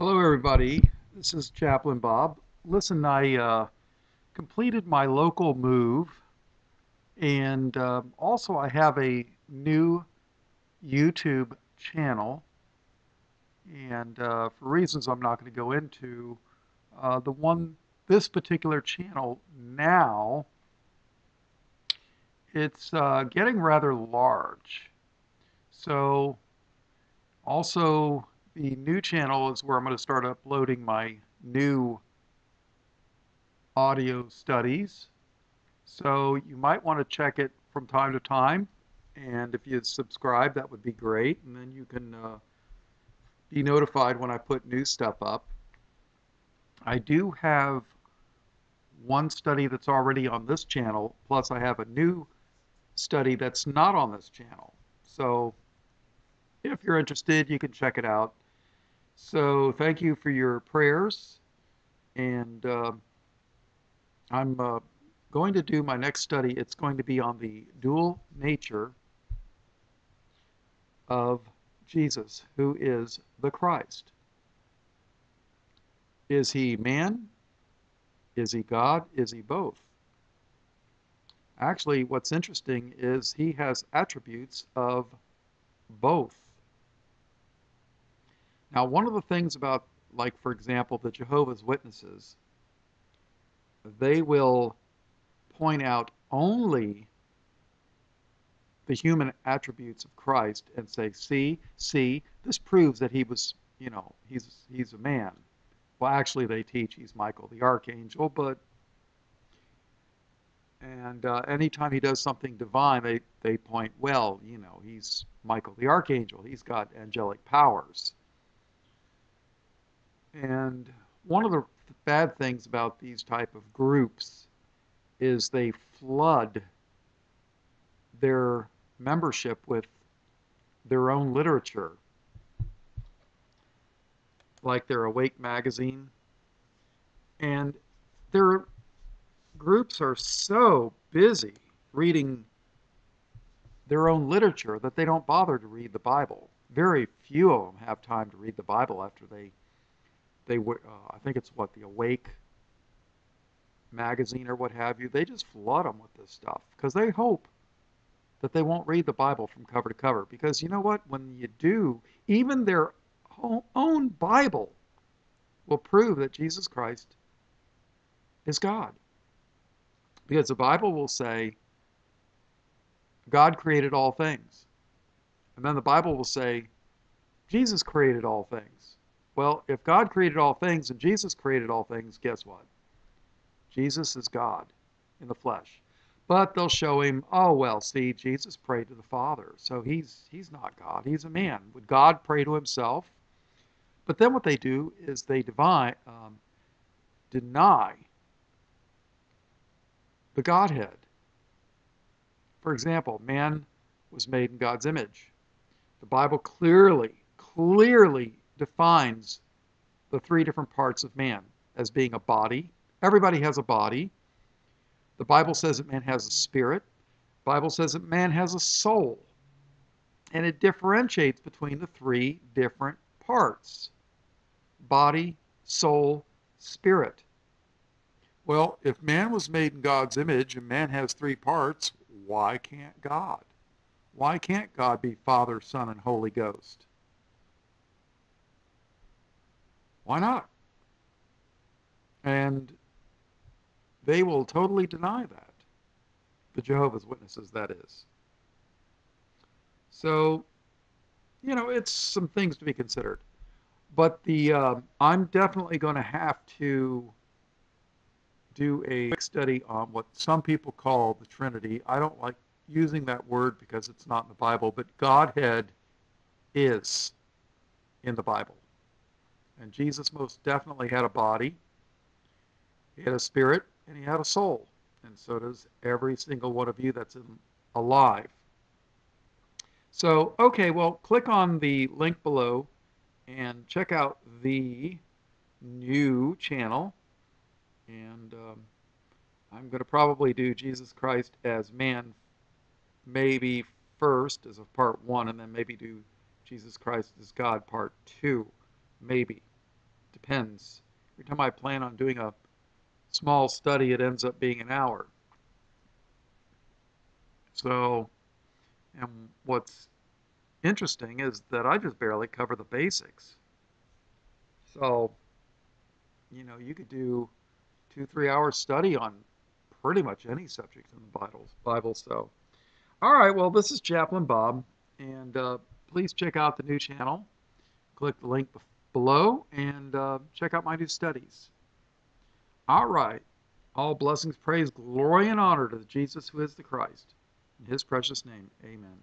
Hello, everybody. This is Chaplain Bob. Listen, I uh, completed my local move, and uh, also I have a new YouTube channel. And uh, for reasons I'm not going to go into, uh, the one, this particular channel now, it's uh, getting rather large. So, also, the new channel is where I'm going to start uploading my new audio studies. So you might want to check it from time to time. And if you subscribe, that would be great. And then you can uh, be notified when I put new stuff up. I do have one study that's already on this channel, plus I have a new study that's not on this channel. So if you're interested, you can check it out. So thank you for your prayers. And uh, I'm uh, going to do my next study. It's going to be on the dual nature of Jesus, who is the Christ. Is he man? Is he God? Is he both? Actually, what's interesting is he has attributes of both. Now, one of the things about, like, for example, the Jehovah's Witnesses, they will point out only the human attributes of Christ and say, see, see, this proves that he was, you know, he's, he's a man. Well, actually, they teach he's Michael the Archangel, but and uh, anytime he does something divine, they, they point, well, you know, he's Michael the Archangel. He's got angelic powers. And one of the bad things about these type of groups is they flood their membership with their own literature, like their Awake magazine. And their groups are so busy reading their own literature that they don't bother to read the Bible. Very few of them have time to read the Bible after they they uh, I think it's what the Awake magazine or what have you. They just flood them with this stuff because they hope that they won't read the Bible from cover to cover. Because you know what? When you do, even their own Bible will prove that Jesus Christ is God. Because the Bible will say God created all things. And then the Bible will say Jesus created all things. Well, if God created all things and Jesus created all things, guess what? Jesus is God in the flesh. But they'll show him, oh well, see, Jesus prayed to the Father, so he's he's not God, he's a man. Would God pray to himself? But then what they do is they divine, um, deny the Godhead. For example, man was made in God's image. The Bible clearly, clearly defines the three different parts of man as being a body. Everybody has a body. The Bible says that man has a spirit. The Bible says that man has a soul. And it differentiates between the three different parts body, soul, spirit. Well, if man was made in God's image and man has three parts, why can't God? Why can't God be Father, Son, and Holy Ghost? Why not? And they will totally deny that. The Jehovah's Witnesses, that is. So, you know, it's some things to be considered. But the uh, I'm definitely going to have to do a study on what some people call the Trinity. I don't like using that word because it's not in the Bible, but Godhead is in the Bible. And Jesus most definitely had a body, he had a spirit, and he had a soul. And so does every single one of you that's in, alive. So, okay, well, click on the link below and check out the new channel. And um, I'm going to probably do Jesus Christ as man maybe first as a part one, and then maybe do Jesus Christ as God part two, maybe. Depends. Every time I plan on doing a small study, it ends up being an hour. So, and what's interesting is that I just barely cover the basics. So, you know, you could do two, three hours study on pretty much any subject in the Bible. Bible. So, all right. Well, this is Chaplain Bob, and uh, please check out the new channel. Click the link below and uh, check out my new studies. All right. All blessings, praise, glory, and honor to Jesus who is the Christ. In his precious name, amen.